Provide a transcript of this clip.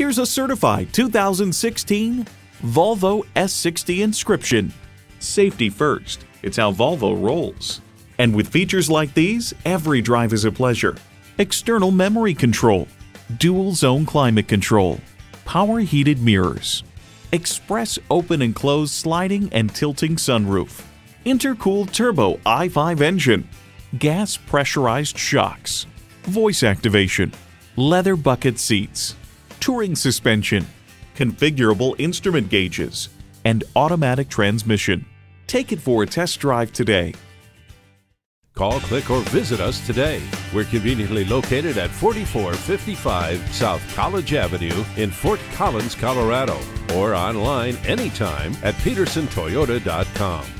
Here's a certified 2016 Volvo S60 Inscription. Safety first, it's how Volvo rolls. And with features like these, every drive is a pleasure. External memory control, dual zone climate control, power heated mirrors, express open and close sliding and tilting sunroof, intercooled turbo i5 engine, gas pressurized shocks, voice activation, leather bucket seats, touring suspension, configurable instrument gauges, and automatic transmission. Take it for a test drive today. Call, click, or visit us today. We're conveniently located at 4455 South College Avenue in Fort Collins, Colorado, or online anytime at pedersentoyota.com.